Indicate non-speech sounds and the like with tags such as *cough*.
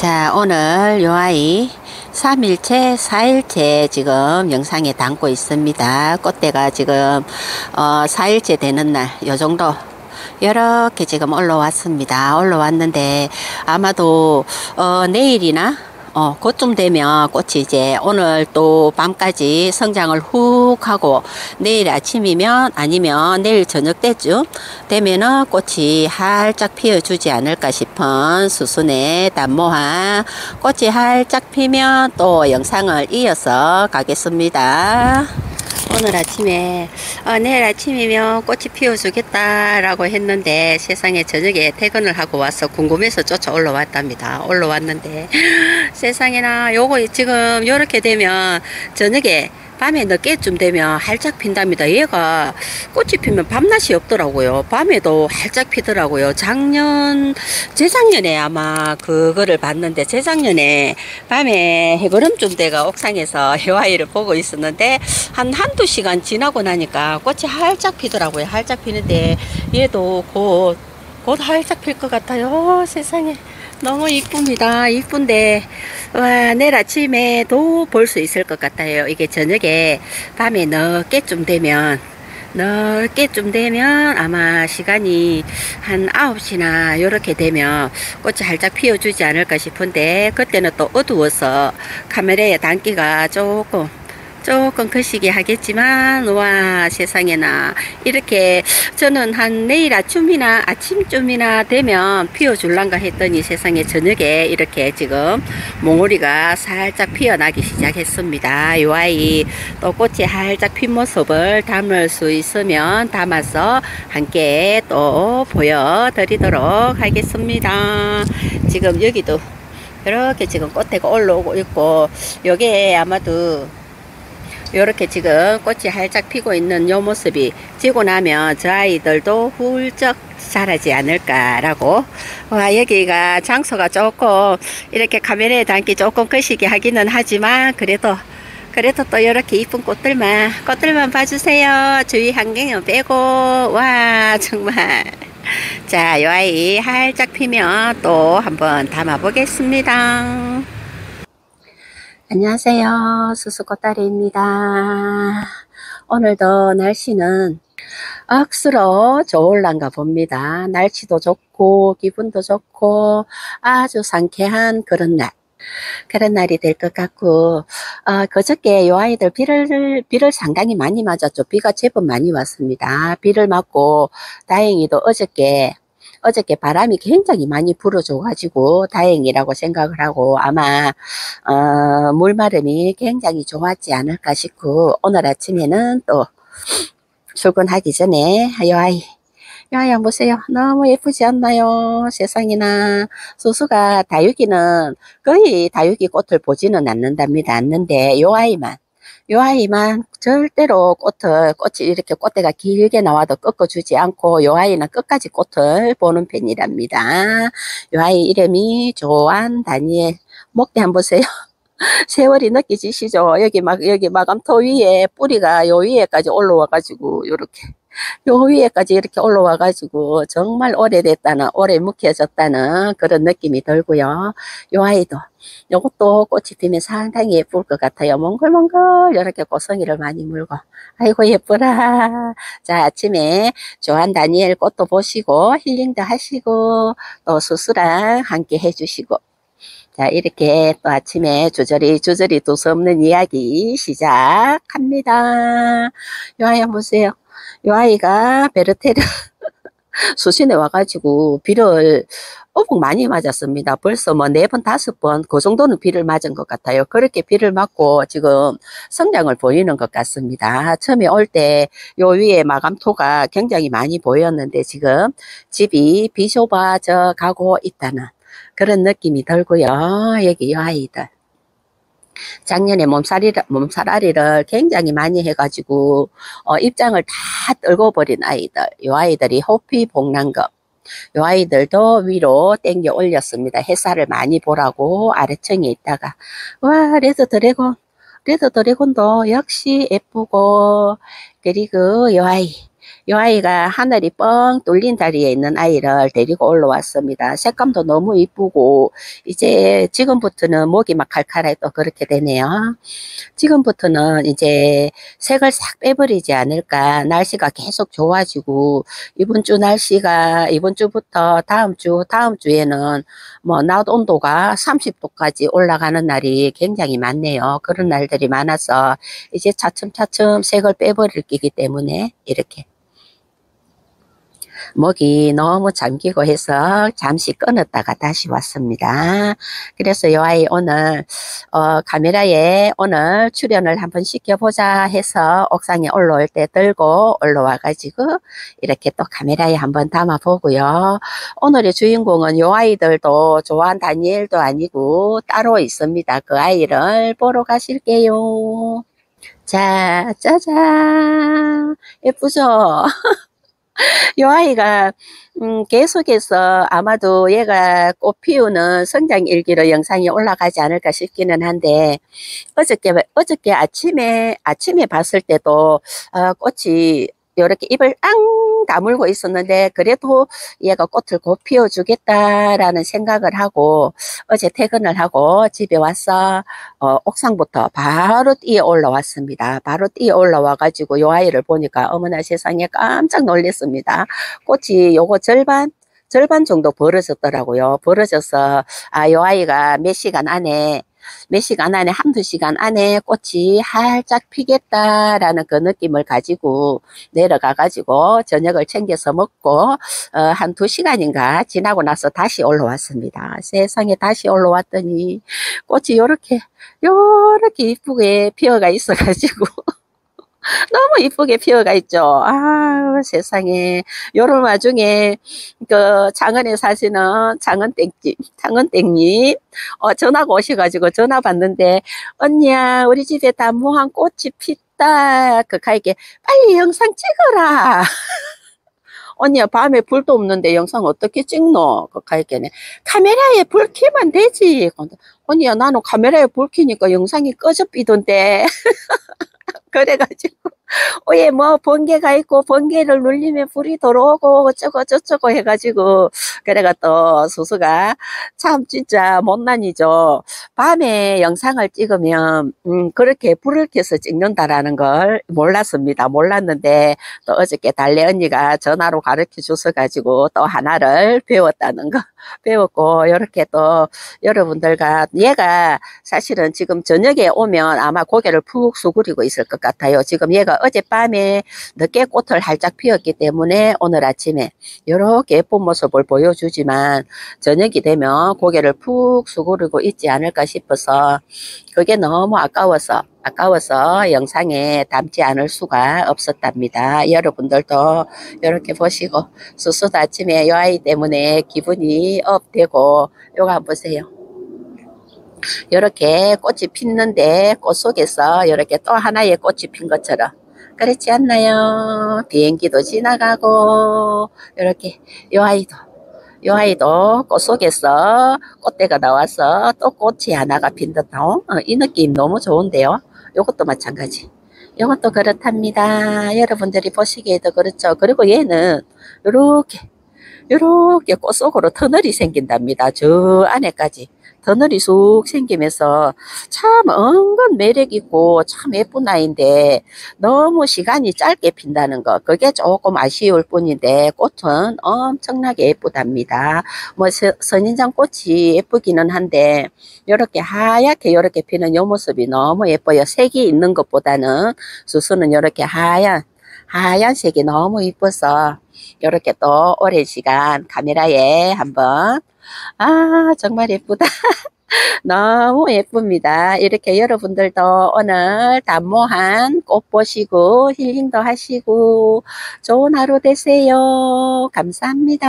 자 오늘 요 아이 3일째 4일째 지금 영상에 담고 있습니다. 꽃대가 지금 어 4일째 되는 날 요 정도. 이렇게 지금 올라왔습니다. 올라왔는데 아마도 어 내일이나 어, 그쯤 되면 꽃이 이제 오늘 또 밤까지 성장을 훅 하고 내일 아침이면 아니면 내일 저녁 때쯤 되면은 꽃이 활짝 피어주지 않을까 싶은 수순의 단모화 꽃이 활짝 피면 또 영상을 이어서 가겠습니다. 오늘 아침에 어, 내일 아침이면 꽃이 피워주겠다라고 했는데 세상에 저녁에 퇴근을 하고 와서 궁금해서 쫓아 올라왔답니다. 올라왔는데 *laughs* 세상에나 요거 지금 요렇게 되면 저녁에 밤에 늦게쯤 되면 활짝 핀답니다. 얘가 꽃이 피면 밤낮이 없더라고요. 밤에도 활짝 피더라고요. 작년, 재작년에 아마 그거를 봤는데 재작년에 밤에 해거름쯤 돼가 옥상에서 *laughs* 해와이를 보고 있었는데 한 한두 시간 지나고 나니까 꽃이 활짝 피더라고요. 활짝 피는데 얘도 곧, 곧 활짝 필 것 같아요. 세상에. 너무 이쁩니다. 이쁜데 와 내일 아침에도 볼 수 있을 것 같아요. 이게 저녁에 밤에 늦게좀 되면 넓게좀 되면 아마 시간이 한 9시나 이렇게 되면 꽃이 활짝 피워주지 않을까 싶은데 그때는 또 어두워서 카메라에 담기가 조금 조금 거시기 하겠지만 와 세상에나. 이렇게 저는 한 내일 아침이나 아침쯤이나 되면 피워줄란가 했더니 세상에 저녁에 이렇게 지금 몽우리가 살짝 피어나기 시작했습니다. 이 아이 또 꽃이 활짝 핀 모습을 담을 수 있으면 담아서 함께 또 보여드리도록 하겠습니다. 지금 여기도 이렇게 지금 꽃대가 올라오고 있고 요게 아마도 이렇게 지금 꽃이 활짝 피고 있는 요 모습이 지고 나면 저 아이들도 훌쩍 자라지 않을까라고. 와 여기가 장소가 조금 이렇게 카메라에 담기 조금 거시기 하기는 하지만 그래도 그래도 또 이렇게 이쁜 꽃들만 꽃들만 봐주세요. 주위 환경은 빼고. 와 정말. 자이 아이 활짝 피면 또 한번 담아 보겠습니다 안녕하세요. 수수꽃다리입니다. 오늘도 날씨는 억수로 좋을란가 봅니다. 날씨도 좋고 기분도 좋고 아주 상쾌한 그런 날. 그런 날이 될 것 같고 어, 그저께 요 아이들 비를 비를 상당히 많이 맞았죠. 비가 제법 많이 왔습니다. 비를 맞고 다행히도 어저께 어저께 바람이 굉장히 많이 불어줘 가지고 다행이라고 생각을 하고 아마 어, 물마름이 굉장히 좋았지 않을까 싶고 오늘 아침에는 또 출근하기 전에 요 아이 야야 보세요. 너무 예쁘지 않나요? 세상에나. 소수가 다육이는 거의 다육이 꽃을 보지는 않는답니다. 않는데 요 아이만 요 아이만 절대로 꽃을 꽃이 이렇게 꽃대가 길게 나와도 꺾어주지 않고 요 아이는 끝까지 꽃을 보는 편이랍니다. 요 아이 이름이 조안 다니엘 목대 한번 보세요. *laughs* 세월이 느껴지시죠? 여기 막 여기 마감토 위에 뿌리가 요 위에까지 올라와 가지고 요렇게 요 위에까지 이렇게 올라와 가지고 정말 오래됐다는 오래 묵혀졌다는 그런 느낌이 들고요. 요 아이도 요것도 꽃이 피면 상당히 예쁠 것 같아요. 몽글몽글 이렇게 꽃송이를 많이 물고 아이고 예쁘라. 자 아침에 조한 다니엘 꽃도 보시고 힐링도 하시고 또 수수랑 함께 해주시고 자 이렇게 또 아침에 주저리 주저리 두서없는 이야기 시작합니다. 요 아이 보세요. 요 아이가 베르테르 *laughs* 수신에 와가지고 비를 어묵 많이 맞았습니다. 벌써 뭐 네 번, 다섯 번, 그 정도는 비를 맞은 것 같아요. 그렇게 비를 맞고 지금 성장을 보이는 것 같습니다. 처음에 올 때 요 위에 마감토가 굉장히 많이 보였는데 지금 집이 비좁아져 가고 있다는 그런 느낌이 들고요. 여기 이 아이들. 작년에 몸살이, 몸살아리를 굉장히 많이 해가지고, 어, 잎장을 다 떨궈버린 아이들. 이 아이들이 호피 복랑금. 이 아이들도 위로 땡겨 올렸습니다. 햇살을 많이 보라고 아래층에 있다가. 와, red dragon. Red dragon도 역시 예쁘고, 그리고 이 아이. 이 아이가 하늘이 뻥 뚫린 자리에 있는 아이를 데리고 올라왔습니다. 색감도 너무 이쁘고 이제 지금부터는 목이 막 칼칼해 또 그렇게 되네요. 지금부터는 이제 색을 싹 빼버리지 않을까 날씨가 계속 좋아지고 이번 주 날씨가 이번 주부터 다음 주 다음 주에는 뭐 낮 온도가 30도까지 올라가는 날이 굉장히 많네요. 그런 날들이 많아서 이제 차츰차츰 색을 빼버릴 기기 때문에 이렇게 목이 너무 잠기고 해서 잠시 끊었다가 다시 왔습니다. 그래서 이 아이 오늘 어, 카메라에 오늘 출연을 한번 시켜보자 해서 옥상에 올라올 때 들고 올라와 가지고 이렇게 또 카메라에 한번 담아 보고요. 오늘의 주인공은 이 아이들도 조한 다니엘도 아니고 따로 있습니다. 그 아이를 보러 가실게요. 자, 짜잔. 예쁘죠? *laughs* 이 아이가 음, 계속해서 아마도 얘가 꽃 피우는 성장 일기로 영상이 올라가지 않을까 싶기는 한데 어저께 어저께 아침에 아침에 봤을 때도 어, 꽃이 이렇게 입을 앙 다물고 있었는데 그래도 얘가 꽃을 곧 피워주겠다라는 생각을 하고 어제 퇴근을 하고 집에 와서 어, 옥상부터 바로 뛰어 올라왔습니다. 바로 뛰어 올라와 가지고 요 아이를 보니까 어머나 세상에 깜짝 놀랐습니다. 꽃이 요거 절반 절반 정도 벌어졌더라고요. 벌어져서 아, 요 아이가 몇 시간 안에 몇 시간 안에 한두 시간 안에 꽃이 활짝 피겠다라는 그 느낌을 가지고 내려가 가지고 저녁을 챙겨서 먹고 어, 한 두 시간인가 지나고 나서 다시 올라왔습니다. 세상에 다시 올라왔더니 꽃이 요렇게 요렇게 이쁘게 피어가 있어 가지고 *laughs* *laughs* 너무 이쁘게 피어가 있죠. 아 세상에 요런 와중에 그 장안에 사시는 장은 땡집 장은 땡님 어, 전화가 오셔가지고 전화 받는데 언니야 우리 집에 다무한 꽃이 폈다 그카이게 빨리 영상 찍어라. *laughs* 언니야 밤에 불도 없는데 영상 어떻게 찍노? 그카이게네 카메라에 불 켜면 되지. 언니야 나는 카메라에 불 켜니까 영상이 꺼져 삐던데. *laughs* 그래가지고 위에 뭐 번개가 있고 번개를 눌리면 불이 들어오고 어쩌고 저쩌고 해가지고 그래가 또 수수가 참 진짜 못난이죠. 밤에 영상을 찍으면 음 그렇게 불을 켜서 찍는다라는 걸 몰랐습니다. 몰랐는데 또 어저께 달래 언니가 전화로 가르쳐 주셔 가지고 또 하나를 배웠다는 거 *laughs* 배웠고 이렇게 또 여러분들과 얘가 사실은 지금 저녁에 오면 아마 고개를 푹 수그리고 있을 것 같아요. 지금 얘가 어젯밤에 늦게 꽃을 활짝 피웠기 때문에 오늘 아침에 이렇게 예쁜 모습을 보여주지만 저녁이 되면 고개를 푹 수그리고 있지 않을까 싶어서 그게 너무 아까워서 아까워서 영상에 담지 않을 수가 없었답니다. 여러분들도 이렇게 보시고 수수도 아침에 이 아이 때문에 기분이 업되고 요거 한번 보세요. 이렇게 꽃이 피는데 꽃 속에서 이렇게 또 하나의 꽃이 핀 것처럼 그렇지 않나요? 비행기도 지나가고 이렇게 요 아이도 요 아이도 꽃 속에서 꽃대가 나와서 또 꽃이 하나가 핀 듯한 어, 이 느낌 너무 좋은데요. 요것도 마찬가지. 요것도 그렇답니다. 여러분들이 보시기에도 그렇죠. 그리고 얘는 이렇게 이렇게 꽃 속으로 터널이 생긴답니다. 저 안에까지. 터널이 쑥 생기면서 참 은근 매력 있고 참 예쁜 아이인데 너무 시간이 짧게 핀다는 거 그게 조금 아쉬울 뿐인데 꽃은 엄청나게 예쁘답니다. 뭐 선인장 꽃이 예쁘기는 한데 이렇게 하얗게 이렇게 피는 요 모습이 너무 예뻐요. 색이 있는 것보다는 수수는 이렇게 하얀 하얀색이 너무 이뻐서 이렇게 또 오랜 시간 카메라에 한번 아 정말 예쁘다. *laughs* 너무 예쁩니다. 이렇게 여러분들도 오늘 단모한 꽃 보시고 힐링도 하시고 좋은 하루 되세요. 감사합니다